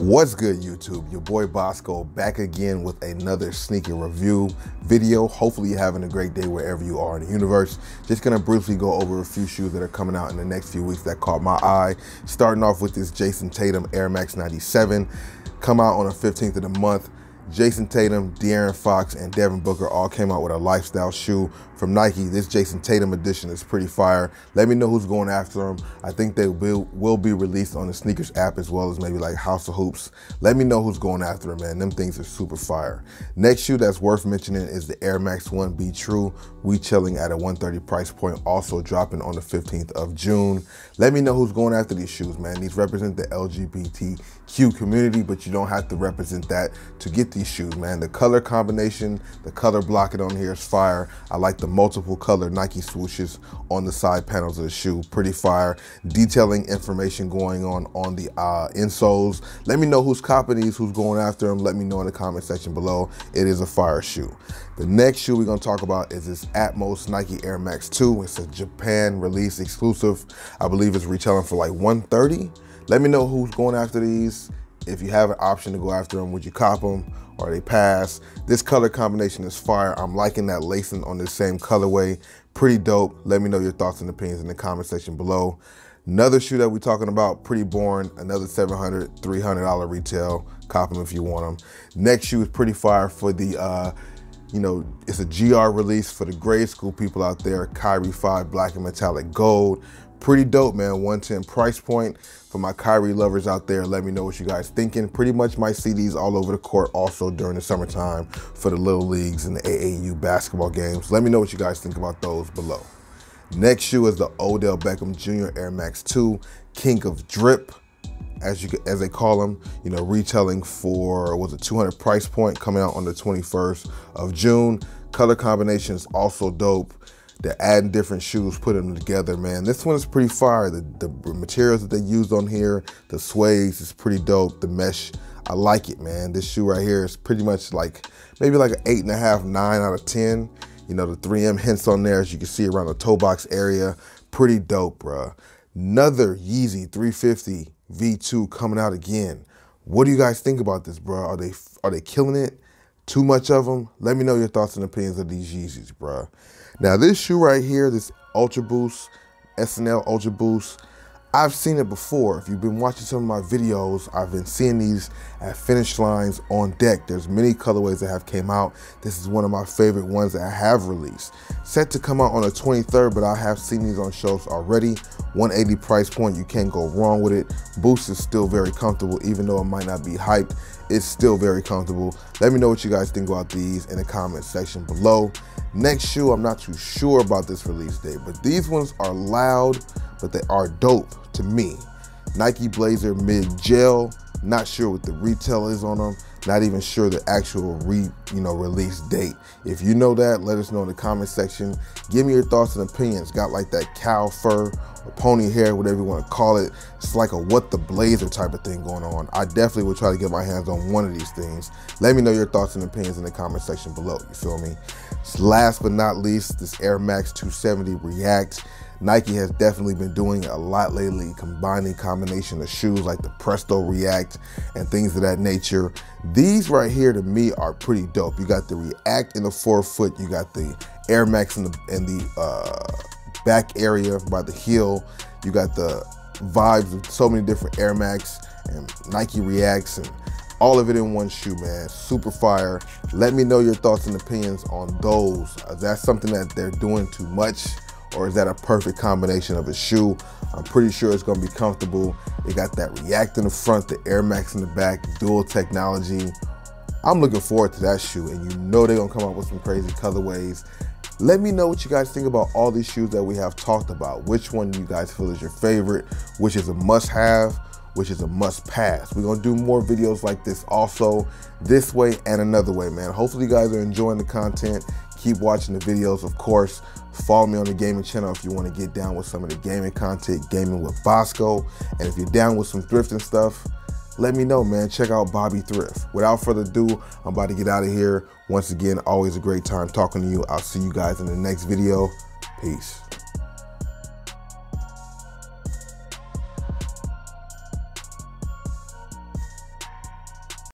What's good YouTube? Your boy Bossco back again with another sneaker review video. Hopefully you're having a great day wherever you are in the universe. Just gonna briefly go over a few shoes that are coming out in the next few weeks that caught my eye. Starting off with this Jayson Tatum Air Max 97. Come out on the 15th of the month. Jayson Tatum, De'Aaron Fox, and Devin Booker all came out with a lifestyle shoe from Nike. This Jayson Tatum edition is pretty fire. Let me know who's going after them. I think they will, will be released on the sneakers app as well as maybe like House of Hoops. Let me know who's going after them, man. Them things are super fire. Next shoe that's worth mentioning is the Air Max 1 Be True. We chilling at a 130 price point, also dropping on the 15th of June. Let me know who's going after these shoes, man. These represent the LGBTQ community, but you don't have to represent that to get these shoes, man. The color combination, the color blocking on here is fire. I like the multiple color Nike swooshes on the side panels of the shoe. Pretty fire. Detailing information going on on the uh, insoles. Let me know who's copying these, who's going after them. Let me know in the comment section below. It is a fire shoe. The next shoe we're gonna talk about is this Atmos Nike Air Max 2. It's a Japan release exclusive. I believe it's retailing for like 130. Let me know who's going after these. If you have an option to go after them, would you cop them? or they pass. This color combination is fire. I'm liking that lacing on the same colorway. Pretty dope. Let me know your thoughts and opinions in the comment section below. Another shoe that we're talking about, pretty boring. Another $700, $300 retail. Cop them if you want them. Next shoe is pretty fire for the, uh, you know, it's a GR release for the grade school people out there. Kyrie 5 Black and Metallic Gold. Pretty dope, man. 110 price point. For my Kyrie lovers out there, let me know what you guys thinking. Pretty much my CDs all over the court also during the summertime for the little leagues and the AAU basketball games. Let me know what you guys think about those below. Next shoe is the Odell Beckham Jr. Air Max 2 King of Drip as you as they call them, you know, retailing for was a 200 price point coming out on the 21st of June. Color combination is also dope. They're adding different shoes, putting them together, man. This one is pretty fire. The, the materials that they used on here, the suedes is pretty dope. The mesh, I like it, man. This shoe right here is pretty much like, maybe like an eight and a half, nine out of 10. You know, the 3M hints on there, as you can see around the toe box area. Pretty dope, bruh. Another Yeezy 350 V2 coming out again. What do you guys think about this, bro? Are they are they killing it? Too much of them? Let me know your thoughts and opinions of these Yeezys, bro. Now this shoe right here, this Ultra Boost, S&L Ultra Boost, I've seen it before. If you've been watching some of my videos, I've been seeing these at finish lines on deck. There's many colorways that have came out. This is one of my favorite ones that I have released. Set to come out on the 23rd, but I have seen these on shelves already. 180 price point, you can't go wrong with it. Boost is still very comfortable, even though it might not be hyped, it's still very comfortable. Let me know what you guys think about these in the comment section below. Next shoe, I'm not too sure about this release date, but these ones are loud, but they are dope to me. Nike Blazer Mid Gel, not sure what the retail is on them, not even sure the actual re, you know, release date. If you know that, let us know in the comment section. Give me your thoughts and opinions. Got like that cow fur pony hair, whatever you want to call it. It's like a what the blazer type of thing going on. I definitely will try to get my hands on one of these things. Let me know your thoughts and opinions in the comment section below. You feel me? Last but not least, this Air Max 270 React. Nike has definitely been doing a lot lately, combining combination of shoes like the Presto React and things of that nature. These right here to me are pretty dope. You got the React in the forefoot, you got the Air Max in the in the uh, back area by the heel. You got the vibes of so many different Air Max and Nike Reacts and all of it in one shoe, man. Super fire. Let me know your thoughts and opinions on those. Uh, is that something that they're doing too much? Or is that a perfect combination of a shoe? I'm pretty sure it's gonna be comfortable. It got that React in the front, the Air Max in the back, dual technology. I'm looking forward to that shoe, and you know they're gonna come up with some crazy colorways. Let me know what you guys think about all these shoes that we have talked about. Which one you guys feel is your favorite, which is a must have, which is a must pass. We're gonna do more videos like this also this way and another way, man. Hopefully you guys are enjoying the content. Keep watching the videos, of course. Follow me on the gaming channel if you want to get down with some of the gaming content, gaming with Bossco. And if you're down with some thrifting stuff, let me know, man. Check out Bobby Thrift. Without further ado, I'm about to get out of here. Once again, always a great time talking to you. I'll see you guys in the next video. Peace.